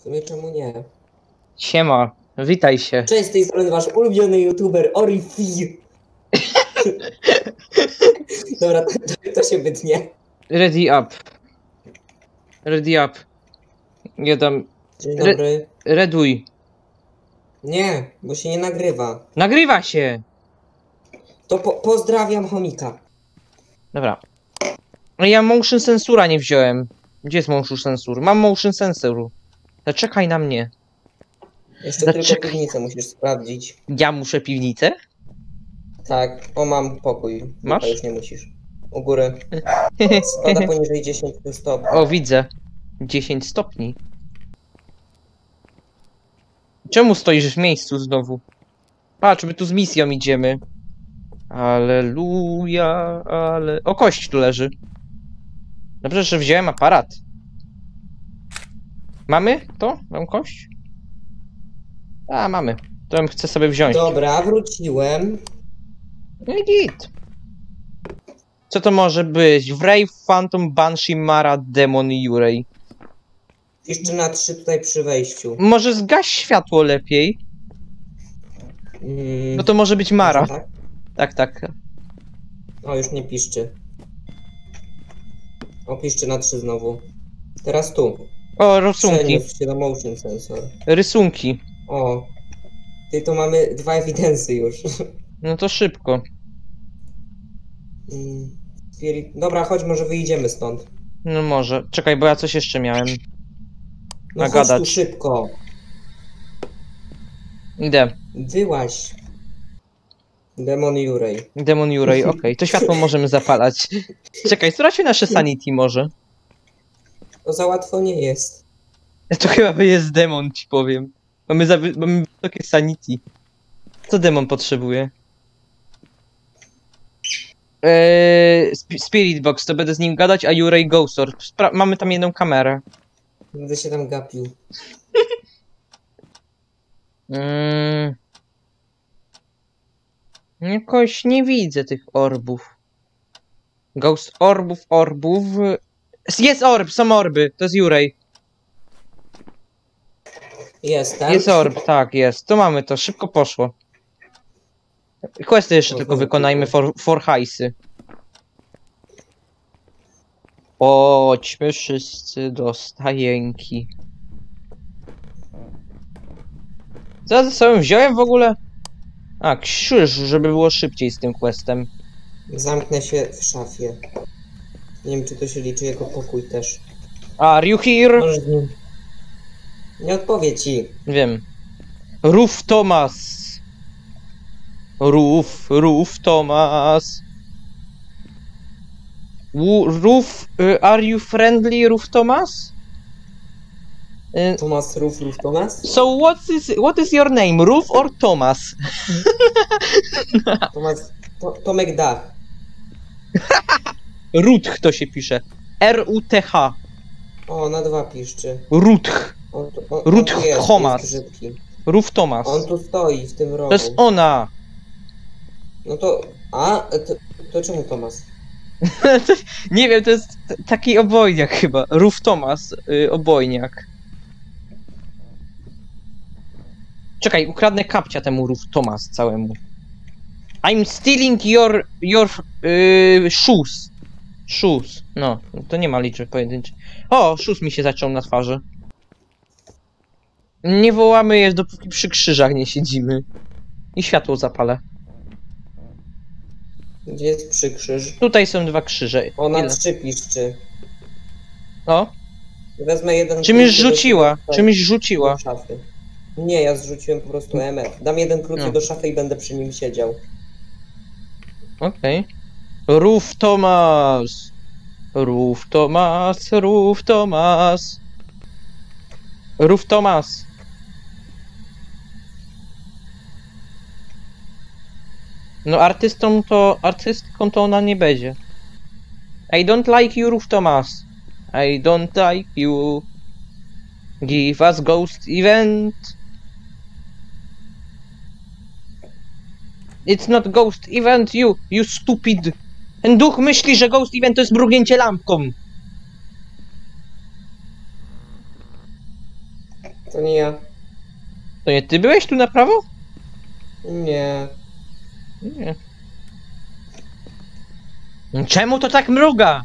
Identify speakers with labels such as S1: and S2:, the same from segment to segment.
S1: W sumie czemu nie?
S2: Siema, witaj się.
S1: Cześć, z tej strony wasz ulubiony youtuber Orifi. Dobra, to, to, to się wytnie.
S2: Ready up. Ready up. Nie dam.
S1: Dzień
S2: Re-
S1: dobry.
S2: Reduj.
S1: Nie, bo się nie nagrywa.
S2: Nagrywa się!
S1: To po pozdrawiam chomika.
S2: Dobra. Ja motion sensura nie wziąłem. Gdzie jest motion sensor? Mam motion sensor. Zaczekaj na mnie.
S1: Jeszcze
S2: Zaczekaj.
S1: tylko piwnicę musisz sprawdzić.
S2: Ja muszę piwnicę?
S1: Tak, o mam pokój.
S2: Masz?
S1: Tutaj już nie musisz. U góry. Spada poniżej 10 stopni.
S2: O, widzę. 10 stopni. Czemu stoisz w miejscu znowu? Patrz, my tu z misją idziemy. Aleluja, ale... O, kość tu leży. Dobrze, że wziąłem aparat. Mamy to? Mam kość? A, mamy. To bym chcę sobie wziąć.
S1: Dobra, wróciłem.
S2: No i git. Co to może być? Wraith, Phantom, Banshee, Mara, Demon i Jurej.
S1: Jeszcze na 3 tutaj przy wejściu.
S2: Może zgaś światło lepiej?
S1: Mm,
S2: No to może być Mara.
S1: Tak?
S2: Tak, tak.
S1: O, już nie piszczy. O, piszczy na 3 znowu. Teraz tu.
S2: O, rysunki.
S1: Przeniósł się do motion sensor.
S2: Rysunki.
S1: O. Ty to mamy dwa evidensy już.
S2: No to szybko.
S1: Mm. Dobra, chodź, może wyjdziemy stąd.
S2: No może. Czekaj, bo ja coś jeszcze miałem.
S1: No chodź
S2: Nagadać.
S1: tu szybko.
S2: Idę.
S1: Wyłaś. Demon Jurej.
S2: Demon Jurej, okej. To światło możemy zapalać. Czekaj, sprawdźmy nasze sanity może.
S1: To za łatwo nie jest.
S2: To chyba jest demon, ci powiem. Mamy, za, mamy wysokie sanity. Co demon potrzebuje? Eee, sp- Spirit Box, to będę z nim gadać, a Jurej. Spra- mamy tam jedną kamerę.
S1: Będę się tam gapił.
S2: Mm. Jakoś nie widzę tych orbów. Ghost orbów, orbów. Jest orb, są orby. To jest Jurej.
S1: Jestem.
S2: Jest orb, tak, jest. To mamy to, szybko poszło. Questy jeszcze tylko wykonajmy for, for hajsy. Chodźmy wszyscy do stajenki. Co ja ze sobą wziąłem w ogóle? A, krzyż, żeby było szybciej z tym questem.
S1: Zamknę się w szafie. Nie wiem, czy to się liczy jako pokój też.
S2: Are you here?
S1: Możesz z nim... Nie odpowie ci.
S2: Wiem. Ruf Thomas. Ruf, Ruf Thomas. Ruf, y, are you friendly, Ruf Thomas? Y,
S1: Tomas Ruf, Ruf Tomas?
S2: So what is what is your name, Ruf or Thomas?
S1: Tomas... To, Tomek Dach.
S2: Rutch to się pisze. R-U-T-H.
S1: O, na dwa piszczy.
S2: Rutch.
S1: On tu, on,
S2: Rutch
S1: on tu jest,
S2: Thomas.
S1: jest.
S2: Ruf Thomas.
S1: On tu stoi w tym rogu.
S2: To jest ona.
S1: No to... A? To, to czemu Tomas?
S2: To- Nie wiem, to jest taki obojniak chyba. Ruf Thomas, y, obojniak. Czekaj, ukradnę kapcia temu Ruf Thomas całemu. I'm stealing your your y, shoes. Shoes. No, to nie ma liczby pojedynczych. O, shoes mi się zaczął na twarzy. Nie wołamy je, dopóki przy krzyżach nie siedzimy. I światło zapalę.
S1: Gdzie jest przykrzyż?
S2: Tutaj są dwa krzyże.
S1: O, na
S2: Ile?
S1: trzy piszczy.
S2: O,
S1: Wezmę jeden...
S2: czymś
S1: krótki do-
S2: rzuciła, czymś
S1: do
S2: rzuciła.
S1: szafy. Nie, ja zrzuciłem po prostu MF. Dam jeden krótki
S2: No.
S1: do szafy i będę przy nim siedział.
S2: Okej. Ruf Tomas. Ruf Tomas, Ruf Tomas. Ruf Tomas. No artystą to, artystką to ona nie będzie. I don't like you, Ruf Tomas. I don't like you. Give us ghost event. It's not ghost event, you, you stupid. Ten duch myśli, że ghost event to jest mrugnięcie lampką.
S1: To nie ja.
S2: To nie ty byłeś tu na prawo?
S1: Nie.
S2: Nie. No Czemu to tak mruga?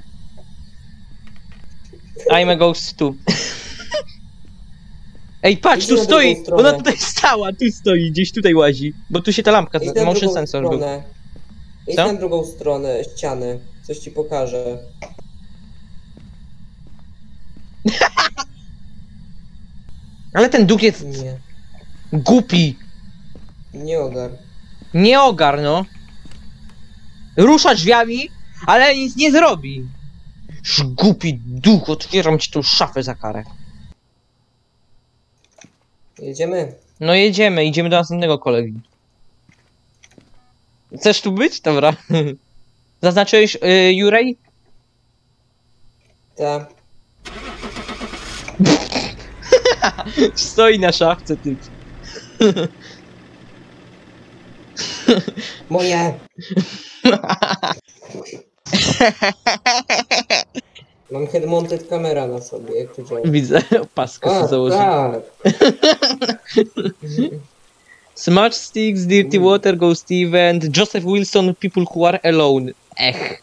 S2: I'm a ghost tu. Ej, patrz,
S1: Idź
S2: tu stoi!
S1: drugą stronę.
S2: Ona tutaj stała, tu stoi, gdzieś tutaj łazi. Bo tu się ta lampka,
S1: Idź na
S2: motion
S1: drugą
S2: sensor był.
S1: stronę. Idź
S2: Co?
S1: na drugą stronę ściany. Coś ci pokażę.
S2: Ale ten duch jest
S1: Nie.
S2: głupi.
S1: Nie ogar.
S2: Nie ogarno. Rusza drzwiami, ale nic nie zrobi. Sz głupi duch, otwieram ci tą szafę za karę.
S1: Jedziemy.
S2: No jedziemy, idziemy do następnego kolegi. Chcesz tu być? Dobra. Zaznaczyłeś y, Jurej?
S1: Ta.
S2: Stoi na szafce, ty.
S1: Moje! Mam head mounted kamera na sobie, jak to działa.
S2: Widzę, paskę
S1: A,
S2: sobie założył.
S1: tak.
S2: Smart Sticks, Dirty Water, Ghost Event, Joseph Wilson, People Who Are Alone. Ech.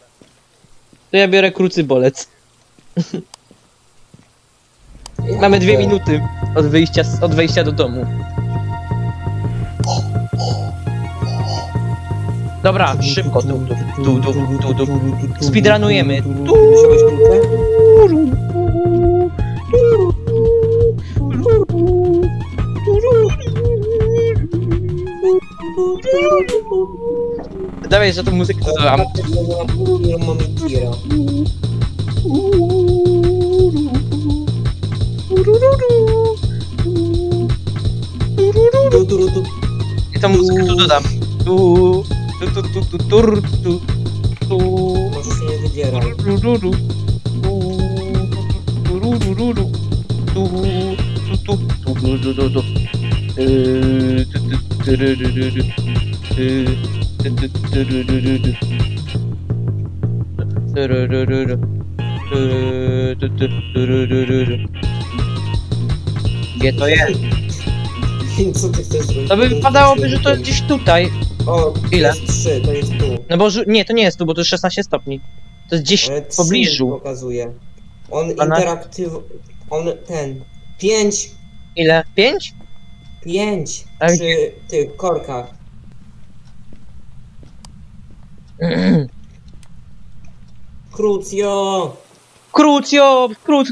S2: To ja biorę krucybolec. Mamy dwie minuty od wyjścia, od wejścia do domu. Dobra, szybko, tu, tu, tu, tu, tu, tu. Speedrunujemy. Tu.
S1: Du, du, du, du.
S2: I tą muzykę tu dodam. Tu, tu, tu, tu, tu, tur, tu, tu.
S1: Może się nie wydzieraj.
S2: Tururu. Tu, tururu. Tu, tu, tu, tu, Gdzie to jest?
S1: Co ty chcesz zrobić?
S2: To by wypadałoby, że to jest gdzieś tutaj.
S1: O,
S2: Ile?
S1: jest trzy, to jest tu.
S2: No bo żu- nie, to nie jest tu, bo to jest 16 stopni. To jest gdzieś
S1: Ale
S2: w
S1: trzy
S2: pobliżu.
S1: pokazuje. On interaktyw... On ten... Pięć!
S2: Ile? 5?
S1: Pięć!
S2: A
S1: Przy tych korkach. Krucjo!
S2: Krucjo! Kruc...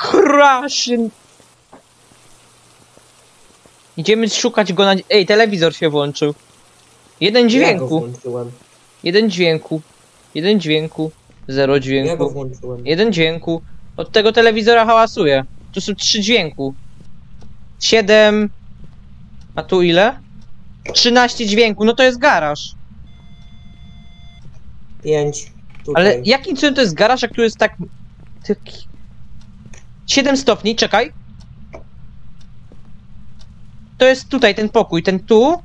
S2: Kraszyn! Idziemy szukać go na... Ej, telewizor się włączył. Jeden dźwięku. Jeden dźwięku. Jeden dźwięku. Zero
S1: Ja go
S2: dźwięku.
S1: włączyłem.
S2: Jeden dźwięku. Od tego telewizora hałasuje. Tu są trzy dźwięku. Siedem. A tu ile? 13 dźwięku, no to jest garaż.
S1: Pięć. Tutaj.
S2: Ale jakim cudem to jest garaż, jak tu jest tak... Taki... 7 stopni, czekaj. To jest tutaj, ten pokój, ten tu.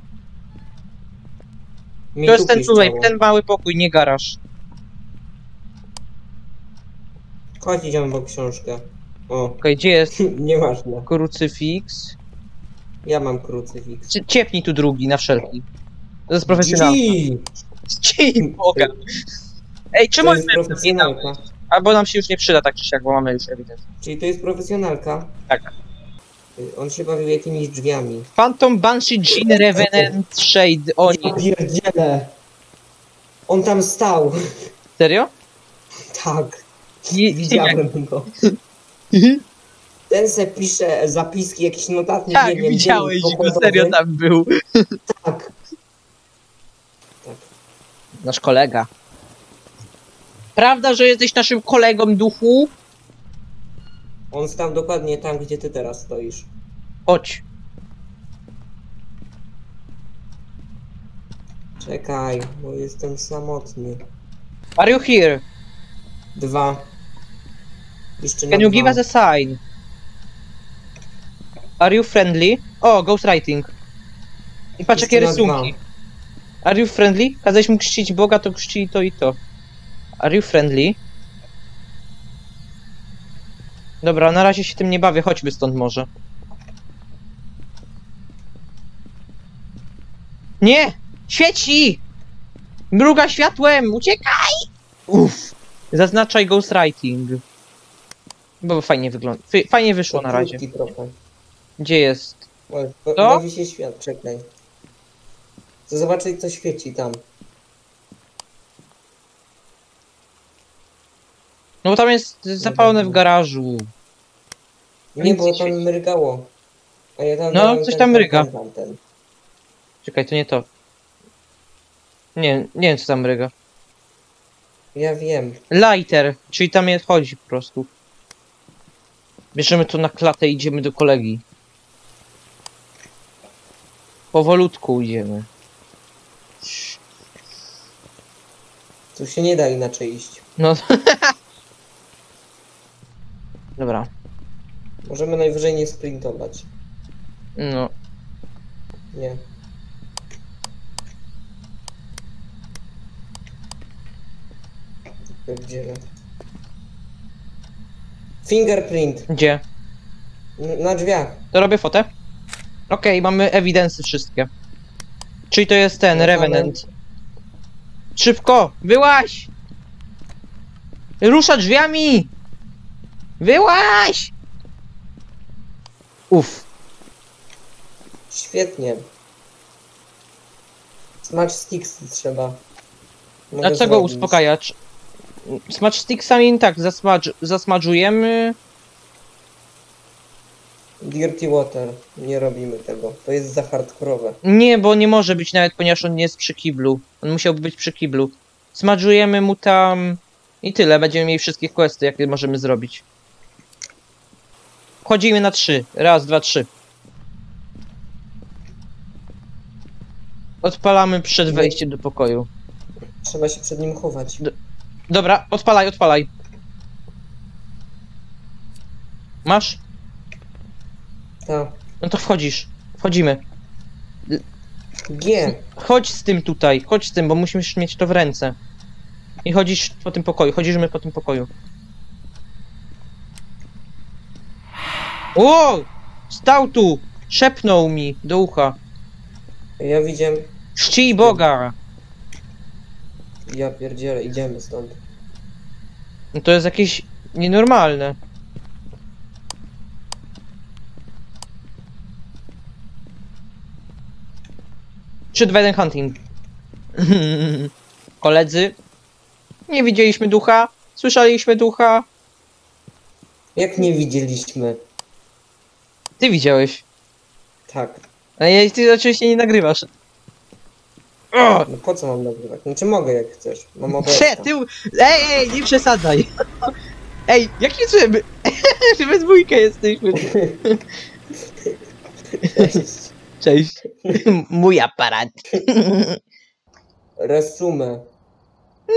S1: Mi
S2: To jest ten tutaj,
S1: piszczało.
S2: ten mały pokój, nie garaż.
S1: Chodź, idziemy po książkę. O,
S2: Okej, gdzie jest
S1: nieważne.
S2: krucyfiks?
S1: Ja mam krucyfiks.
S2: Cie- Ciepnij tu drugi, na wszelki. To jest profesjonalne. Cień Boga. Ej, czemu
S1: To jest
S2: my
S1: profesjonalka.
S2: Albo nam się już nie przyda tak czy siak, bo mamy już ewidentnie.
S1: Czyli to jest profesjonalka?
S2: Tak.
S1: Y, On się bawił jakimiś drzwiami.
S2: Phantom, Banshee, Jean, Revenant, Shade, oni.
S1: Ja pierdzielę! On tam stał!
S2: Serio?
S1: Tak,
S2: Nie,
S1: widziałem go. Ten se pisze zapiski, jakieś notatnik,
S2: Tak,
S1: nie wiem,
S2: widziałeś go, serio tam był.
S1: Tak. Tak.
S2: Nasz kolega. Prawda, że jesteś naszym kolegą duchu?
S1: On stał dokładnie tam, gdzie ty teraz stoisz.
S2: Chodź.
S1: Czekaj, bo jestem samotny.
S2: Are you here?
S1: Dwa. Jeszcze na
S2: Can you
S1: dwa.
S2: give us a sign? Are you friendly? O, ghostwriting. I patrz jakie
S1: Jeszcze na
S2: rysunki. Are you friendly? Kazałeś mu krzcić Boga, to krzci to i to. Are you friendly? Dobra, na razie się tym nie bawię, chodźmy stąd może. Nie! Świeci! Mruga światłem! Uciekaj! Uff! Zaznaczaj ghostwriting. Bo fajnie wygląda. Fajnie wyszło na razie. Gdzie jest? To?
S1: Bawi się świat, czekaj. Chcę zobaczyć co świeci tam.
S2: No bo tam jest zapalone w garażu.
S1: Nie, bo tam mrygało. A ja tam
S2: No,
S1: dałem
S2: coś
S1: ten,
S2: tam
S1: ten,
S2: mryga.
S1: ten, ten, ten.
S2: Czekaj, to nie to. Nie, nie wiem co tam ryga.
S1: Ja wiem.
S2: Lighter, czyli tam jest chodzi po prostu. Bierzemy to na klatę i idziemy do kolegi. Powolutku idziemy.
S1: Tu się nie da inaczej iść.
S2: No. Dobra.
S1: Możemy najwyżej nie sprintować.
S2: No.
S1: Nie. Pierdziele. Fingerprint.
S2: Gdzie?
S1: N- Na drzwiach.
S2: To robię fotę. Okej, mamy ewidencje wszystkie. Czyli to jest ten,
S1: No,
S2: Revenant. Szybko! Wyłaź! Rusza drzwiami! Wyłaź! Uff.
S1: Świetnie. Smacz sticks trzeba. Mogę
S2: Dlaczego
S1: zrobić.
S2: uspokajać? Smacz sticksami tak, zasmadż, zasmażujemy.
S1: Dirty water. Nie robimy tego. To jest za hardkorowe.
S2: Nie, bo nie może być nawet, ponieważ on nie jest przy kiblu. On musiałby być przy kiblu. Smadżujemy mu tam i tyle. Będziemy mieli wszystkie questy, jakie możemy zrobić. Wchodzimy na trzy. Raz, dwa, trzy. Odpalamy przed wejściem do pokoju.
S1: Trzeba się przed nim chować.
S2: Dobra, odpalaj, odpalaj. Masz?
S1: Ta.
S2: No to wchodzisz. Wchodzimy.
S1: G.
S2: Chodź z tym tutaj, chodź z tym, bo musimy mieć to w ręce. I chodzisz po tym pokoju, chodzimy po tym pokoju. O! Stał tu! Szepnął mi do ucha.
S1: Ja widziałem.
S2: Czcij Boga!
S1: Ja pierdzielę, idziemy stąd.
S2: No to jest jakieś nienormalne. Trzy, dwa, jeden hunting. Koledzy, nie widzieliśmy ducha, słyszeliśmy ducha.
S1: Jak nie widzieliśmy?
S2: Ty widziałeś.
S1: Tak.
S2: Ale ty oczywiście nie nagrywasz. O!
S1: No po co mam nagrywać? Znaczy mogę jak chcesz. Mam
S2: Prze, ty... Ej, ej, nie przesadzaj. Ej, jakie żeby... Że we dwójkę jesteśmy. Cześć. Mój aparat.
S1: Resumę.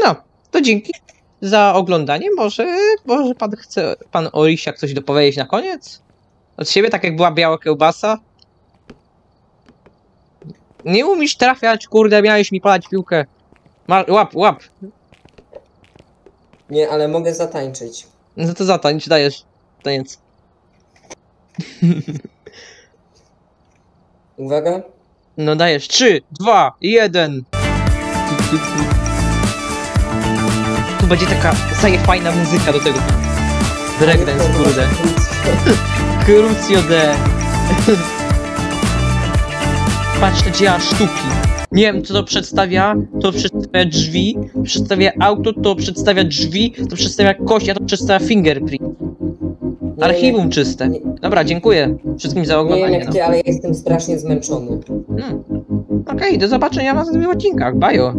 S2: No, to dzięki za oglądanie. Może, może pan chce, pan Orisiak coś dopowiedzieć na koniec? Od siebie, tak jak była biała kiełbasa? Nie umiesz trafiać, kurde, miałeś mi palać piłkę. Ma, łap, łap.
S1: Nie, ale mogę zatańczyć.
S2: No to zatańcz, dajesz. Taniec.
S1: Uwaga.
S2: No dajesz. 3, 2, 1. Tu będzie taka zaje fajna muzyka do tego. Breakdance, kurde. Crucio de. Patrz, to działa sztuki. Nie wiem, co to przedstawia. To przedstawia drzwi, przedstawia auto, to przedstawia drzwi, to przedstawia kość, a to przedstawia fingerprint. Archiwum czyste.
S1: nie-
S2: Dobra, dziękuję wszystkim za
S1: Nie wiem
S2: oglądanie.
S1: jak ty, ale ja jestem strasznie zmęczony.
S2: No. Hmm. Okej, do zobaczenia w następnych odcinkach. Bajo.